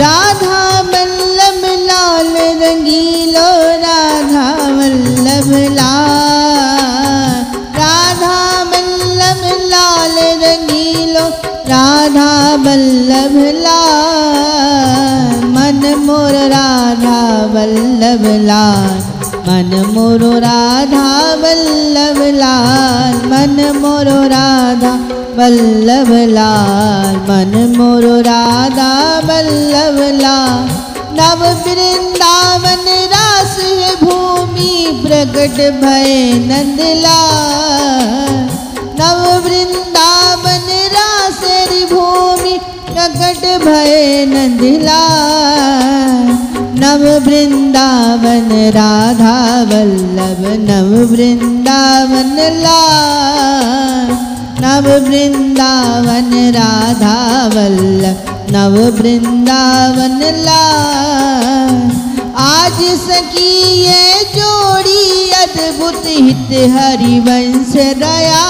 राधा बल्लम लाल रंगीलो राधा वल्लभ लाल, मन मोरो राधा वल्लभ लाल, मन मोरो राधा वल्लभ लाल, मन मोरो राधा वल्लभ लाल। नव वृंदावन रास भूमि प्रकट भय नंदलाल नव वृंदावन रास भूमि प्रकट भय नंदलाल वृंदावन राधा वल्लभ, नव वृंदावन लाल। नव वृंदावन राधा वल्लभ, नव वृंदावन लाल। आज सकी ये जोड़ी अद्भुत हित हरिवंश दया।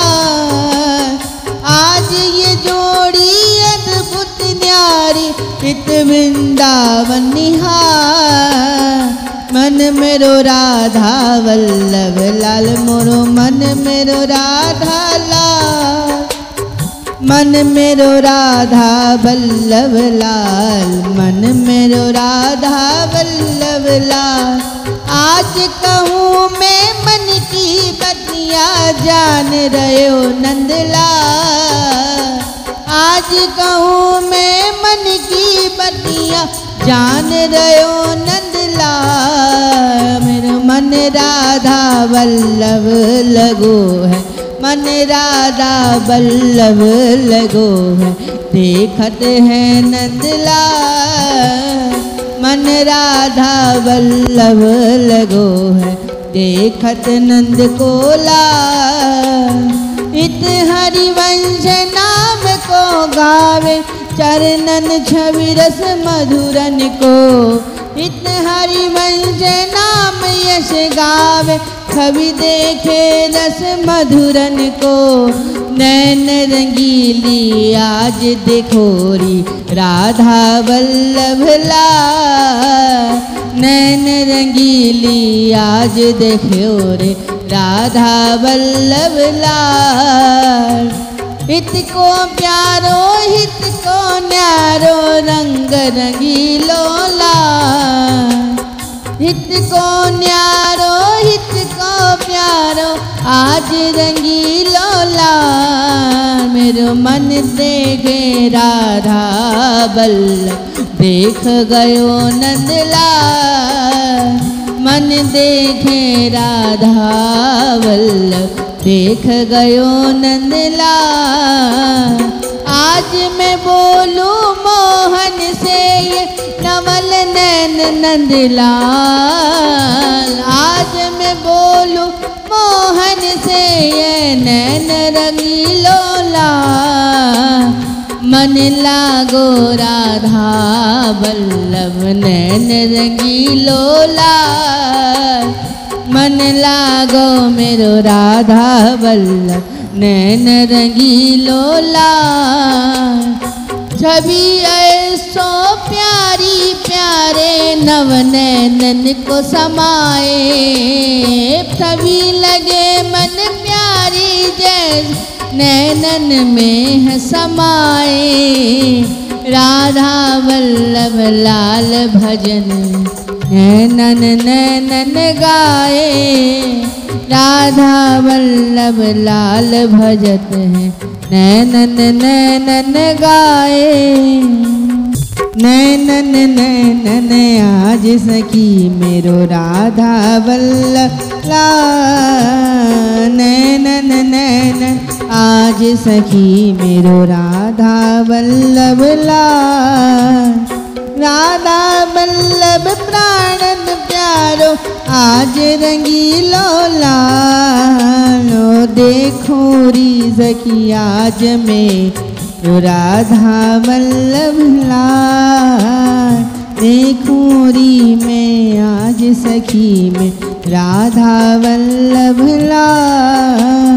आज ये जोड़ी अद्भुत न्यारी हित वृंदावन निहार। मन मेरो राधा वल्लभ लाल, मोरो मन मेरो राधा लाल। मन मेरो राधा वल्लभ लाल, मन मेरो राधा वल्लभ लाल। आज कहूँ मैं मन की बतिया जान रहो नंदलाल आज कहूँ की बतिया जान रहो नंदलाल। मेरा मन राधा वल्लभ लगो है, मन राधा वल्लभ लगो है। देखत है नंदलाल, मन राधा वल्लभ लगो है। देखत नंद को लाल इत हरिवंश नाम को गावे। चरणन छवि रस मधुरन को। इत हरिवंश नाम यश गावे। छवि देखे रस मधुरन को। नैन रंगीली आज देखोरी। राधा वल्लभ लाल। नैन रंगीली आज देखो रे राधा वल्लभ लाल। हित को प्यारो, हित को न्यारो, रंग रंगीलो लाल। हित को न्यारो, हित को प्यारो, आज रंगीलो लाल। मेरो मन देखे राधा वल्लभ देख गयो नंदलाल मन देखे राधा वल्लभ देख गयो नंदलाल आज मैं बोलू मोहन से ये नवल नैन नंदलाल आज मैं बोलू मोहन से ये नैन रंगीलो लाल। मन लागो राधा बल्लभ नैन रंगीलो लाल। मन लागो मेरो राधा वल्लभ नैन रंगीलो लाल। छवि ऐसो प्यारी, प्यारे नव नैनन को समाए छवि लगे मन प्यारी, जैसे नैनन में है समाए राधा वल्लभ, लाल भजन नैनन नैनन गाए राधा वल्लभ लाल भजत है। नैनन नैनन गाए नैनन नैनन आज सखी मेरो राधा वल्लभ लाल नैनन नैनन आज सखी मेरो राधा वल्लभ लाल राधा बल्लभ प्राणन प्यारो, आज रंगीलो लालो, देखो री सखी आज में राधा वल्लभ लाल। देखो री में आज सखी में राधा वल्लभ लाल।